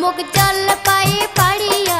मुख चल पाए पड़िया